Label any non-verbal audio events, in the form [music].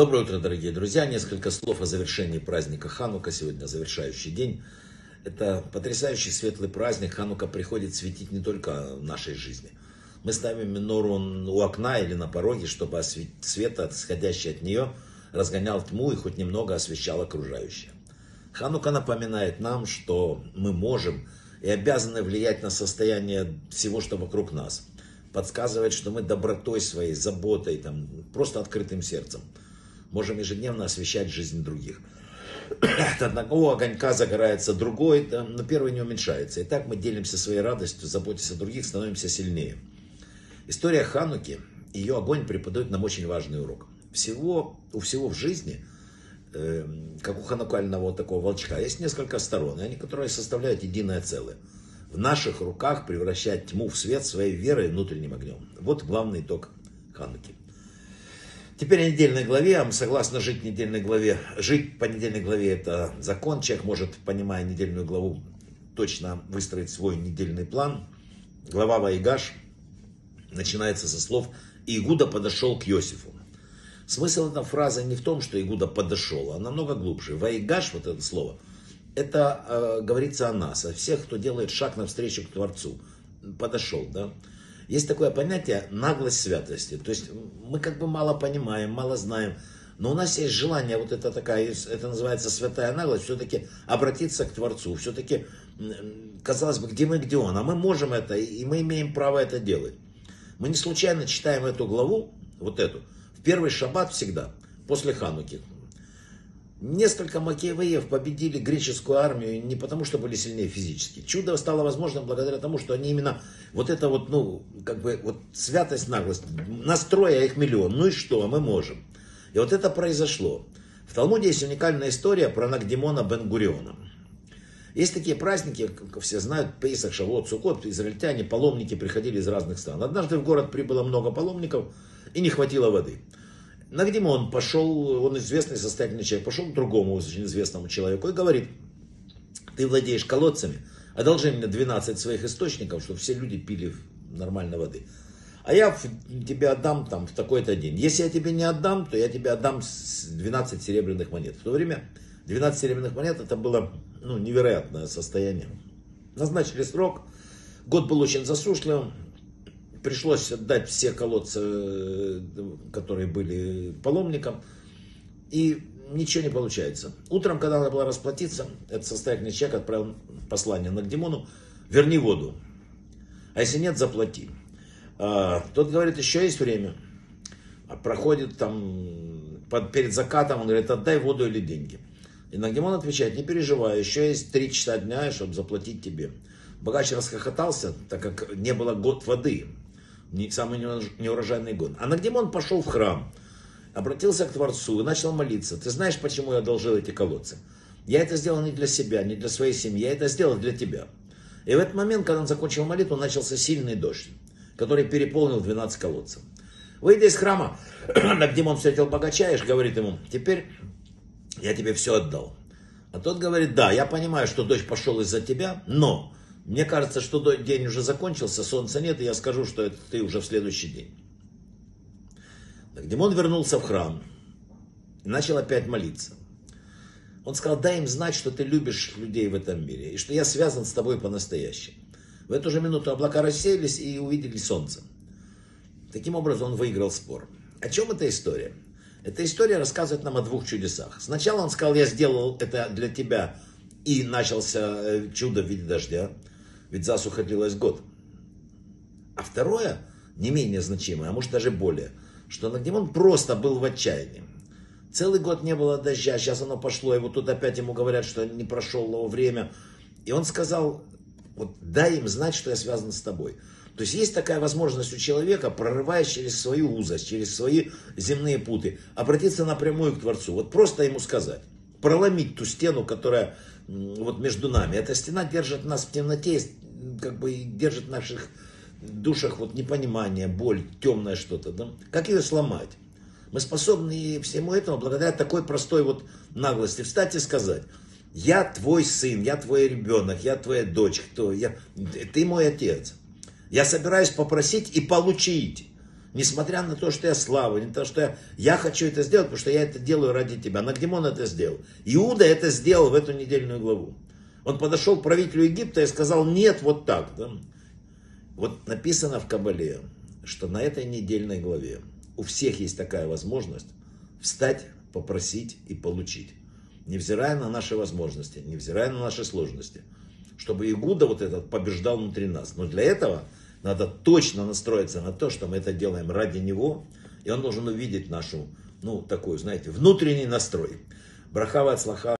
Доброе утро, дорогие друзья. Несколько слов о завершении праздника Ханука. Сегодня завершающий день. Это потрясающий светлый праздник. Ханука приходит светить не только в нашей жизни. Мы ставим минору у окна или на пороге, чтобы свет, исходящий от нее, разгонял тьму и хоть немного освещал окружающее. Ханука напоминает нам, что мы можем и обязаны влиять на состояние всего, что вокруг нас. Подсказывает, что мы добротой своей, заботой, там, просто открытым сердцем – можем ежедневно освещать жизнь других. [coughs] От одного огонька загорается другой, но первый не уменьшается. И так мы делимся своей радостью, заботясь о других, становимся сильнее. История Хануки, ее огонь преподает нам очень важный урок. Всего, у всего в жизни, э, как у ханукального вот такого волчка, есть несколько сторон, они, которые составляют единое целое. В наших руках превращать тьму в свет своей верой и внутренним огнем. Вот главный итог Хануки. Теперь о недельной главе. А мы согласны жить в недельной главе. Жить по недельной главе это закон. Человек может, понимая недельную главу, точно выстроить свой недельный план. Глава Вайгаш начинается со слов «Игуда подошел к Иосифу». Смысл этой фразы не в том, что Игуда подошел, а намного глубже. Вайгаш, вот это слово, это э, говорится о нас, о всех, кто делает шаг навстречу к Творцу. Подошел, да? Есть такое понятие наглость святости. То есть мы как бы мало понимаем, мало знаем. Но у нас есть желание, вот это такая, это называется святая наглость, все-таки обратиться к Творцу. Все-таки, казалось бы, где мы, где Он. А мы можем это, и мы имеем право это делать. Мы не случайно читаем эту главу, вот эту, в первый шаббат всегда, после Хануки. Несколько Макеевеев победили греческую армию не потому, что были сильнее физически. Чудо стало возможным благодаря тому, что они именно вот это вот, ну, как бы, вот святость, наглость, настроя их миллион, ну и что, мы можем. И вот это произошло. В Талмуде есть уникальная история про Нагдимона бен Гуриона. Есть такие праздники, как все знают, Пейсах, Шавот, Сукот, израильтяне, паломники приходили из разных стран. Однажды в город прибыло много паломников и не хватило воды. На он пошел, он известный состоятельный человек, пошел к другому очень известному человеку и говорит, ты владеешь колодцами, одолжи мне 12 своих источников, чтобы все люди пили нормально воды. А я тебе отдам там в такой-то день. Если я тебе не отдам, то я тебе отдам 12 серебряных монет. В то время 12 серебряных монет это было ну, невероятное состояние. Назначили срок. Год был очень засушливым пришлось отдать все колодцы, э, которые были паломникам, и ничего не получается. Утром, когда надо было расплатиться, этот состоятельный человек отправил послание на Нагдимону, верни воду, а если нет, заплати. А, тот говорит, еще есть время. А проходит там под, перед закатом, он говорит, отдай воду или деньги. И Нагдимон отвечает, не переживай, еще есть три часа дня, чтобы заплатить тебе. Богач расхохотался, так как не было год воды самый неурожайный год. А Нагдимон пошел в храм, обратился к Творцу и начал молиться. Ты знаешь, почему я одолжил эти колодцы? Я это сделал не для себя, не для своей семьи, я это сделал для тебя. И в этот момент, когда он закончил молитву, начался сильный дождь, который переполнил 12 колодцев. Выйдя из храма, [clears throat] Нагдимон встретил богача и говорит ему, теперь я тебе все отдал. А тот говорит, да, я понимаю, что дождь пошел из-за тебя, но мне кажется, что день уже закончился, солнца нет, и я скажу, что это ты уже в следующий день. Димон вернулся в храм и начал опять молиться. Он сказал, дай им знать, что ты любишь людей в этом мире, и что я связан с тобой по-настоящему. В эту же минуту облака рассеялись и увидели солнце. Таким образом он выиграл спор. О чем эта история? Эта история рассказывает нам о двух чудесах. Сначала он сказал, я сделал это для тебя, и начался э, чудо в виде дождя. Ведь засуха длилась год. А второе, не менее значимое, а может даже более, что Нагдимон просто был в отчаянии. Целый год не было дождя, сейчас оно пошло, и вот тут опять ему говорят, что не прошло время. И он сказал, вот дай им знать, что я связан с тобой. То есть есть такая возможность у человека, прорываясь через свою узость, через свои земные путы, обратиться напрямую к Творцу. Вот просто ему сказать, проломить ту стену, которая вот между нами. Эта стена держит нас в темноте, как бы держит в наших душах вот непонимание, боль, темное что-то. Да? Как ее сломать? Мы способны всему этому благодаря такой простой вот наглости встать и сказать, я твой сын, я твой ребенок, я твоя дочь, кто я, ты мой отец. Я собираюсь попросить и получить. Несмотря на то, что я слава, не то, что я, я хочу это сделать, потому что я это делаю ради тебя. Нагдимон это сделал. Иуда это сделал в эту недельную главу. Он подошел к правителю Египта и сказал, нет, вот так. Да? Вот написано в Кабале, что на этой недельной главе у всех есть такая возможность встать, попросить и получить. Невзирая на наши возможности, невзирая на наши сложности. Чтобы Игуда вот этот побеждал внутри нас. Но для этого надо точно настроиться на то, что мы это делаем ради него, и он должен увидеть нашу, ну, такую, знаете, внутренний настрой. Брахава от слаха.